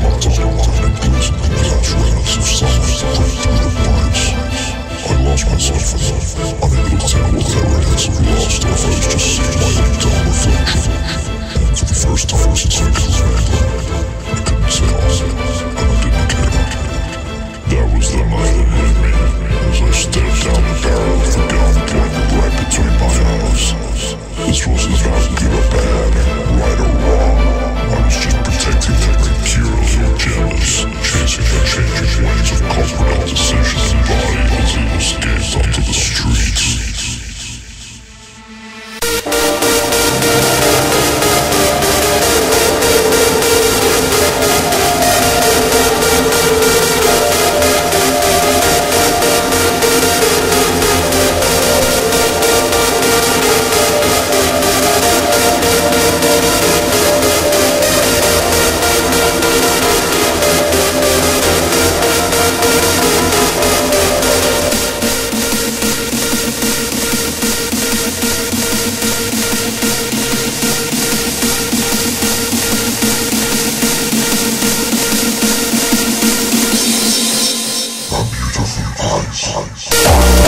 I lost myself, unable to Hunch, hunch, hunch.